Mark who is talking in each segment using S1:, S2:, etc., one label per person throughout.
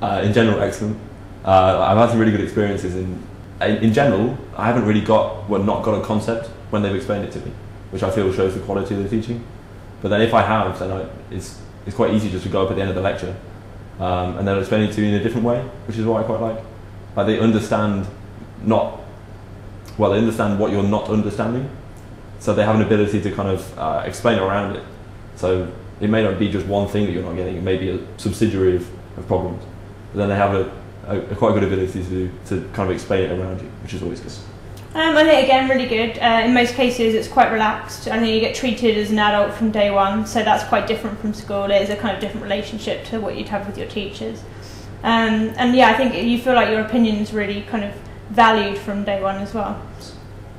S1: Uh, in general, excellent. Uh, I've had some really good experiences. In, in, in general, I haven't really got, well, not got a concept when they've explained it to me, which I feel shows the quality of the teaching. But then if I have, then I, it's, it's quite easy just to go up at the end of the lecture um, and they'll explain it to you in a different way, which is what I quite like. Like they understand not, well, they understand what you're not understanding, so they have an ability to kind of uh, explain around it. So it may not be just one thing that you're not getting, it may be a subsidiary of, of problems. But then they have a, a, a quite good ability to, to kind of explain it around you, which is always good.
S2: Um, I think again really good. Uh, in most cases, it's quite relaxed. I think you get treated as an adult from day one, so that's quite different from school. It is a kind of different relationship to what you'd have with your teachers. Um, and yeah, I think you feel like your opinion is really kind of valued from day one as well.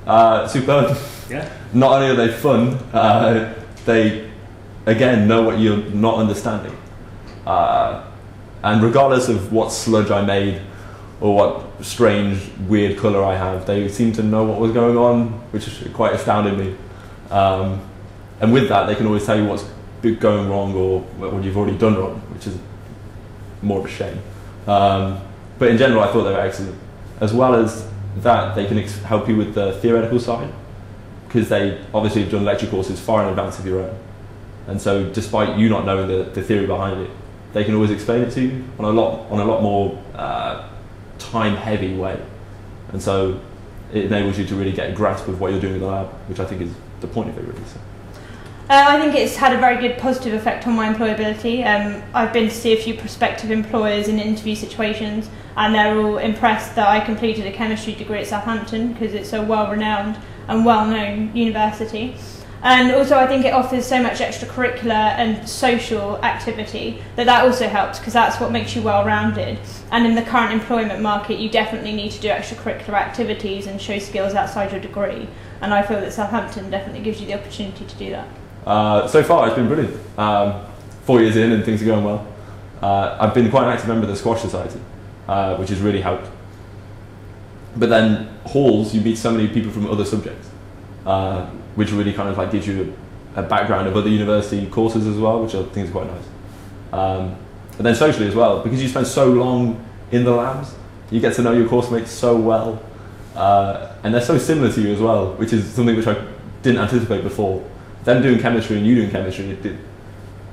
S1: Uh, superb.
S3: Yeah.
S1: Not only are they fun, uh, they again know what you're not understanding. Uh, and regardless of what sludge I made or what strange, weird colour I have. They seem to know what was going on, which quite astounded me. Um, and with that, they can always tell you what's going wrong or what you've already done wrong, which is more of a shame. Um, but in general, I thought they were excellent. As well as that, they can ex- help you with the theoretical side, because they obviously have done lecture courses far in advance of your own. And so, despite you not knowing the, the theory behind it, they can always explain it to you on a lot on a lot more uh, time heavy way. And so it enables you to really get a grasp of what you're doing in the lab, which I think is the point of it really. So.
S2: Uh, I think it's had a very good positive effect on my employability. Um, I've been to see a few prospective employers in interview situations, and they're all impressed that I completed a chemistry degree at Southampton because it's a well renowned and well known university. And also, I think it offers so much extracurricular and social activity that that also helps because that's what makes you well rounded. And in the current employment market, you definitely need to do extracurricular activities and show skills outside your degree. And I feel that Southampton definitely gives you the opportunity to do that.
S1: Uh, so far, it's been brilliant. Um, four years in, and things are going well. Uh, I've been quite an active member of the Squash Society, uh, which has really helped. But then, halls, you meet so many people from other subjects. Uh, which really kind of like gives you a, a, background of other university courses as well, which I think is quite nice. Um, and then socially as well, because you spend so long in the labs, you get to know your course mates so well, uh, and they're so similar to you as well, which is something which I didn't anticipate before. Them doing chemistry and you doing chemistry, it, it,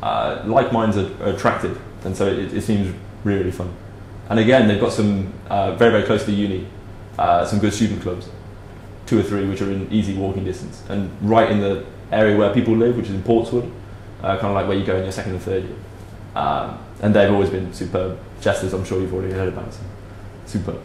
S1: uh, like minds are, are attractive, and so it, it, seems really, really fun. And again, they've got some uh, very, very close to uni, uh, some good student clubs two or three which are in easy walking distance, and right in the area where people live, which is in Portswood, uh, kind of like where you go in your second and third year. Um, and they've always been superb. Jesters, I'm sure you've already heard about. So superb.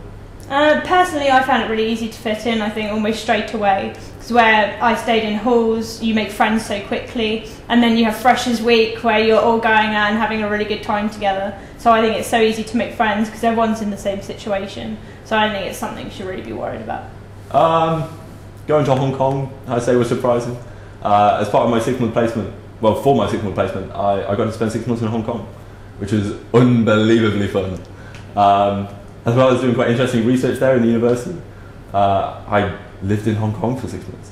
S2: Uh, personally, I found it really easy to fit in. I think almost straight away because where I stayed in halls, you make friends so quickly, and then you have Freshers Week where you're all going out and having a really good time together. So I think it's so easy to make friends because everyone's in the same situation. So I don't think it's something you should really be worried about.
S1: Um, going to Hong Kong, I say was surprising. Uh, as part of my six month placement, well, for my six month placement, I, I got to spend six months in Hong Kong, which was unbelievably fun. Um, as well as doing quite interesting research there in the university. Uh, I lived in Hong Kong for six months,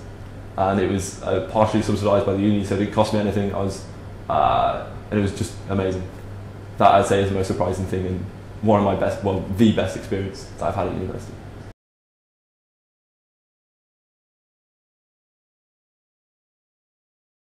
S1: and it was uh, partially subsidised by the uni, so it didn't cost me anything. I was, uh, and it was just amazing. That I'd say is the most surprising thing and one of my best, well, the best experience that I've had at university.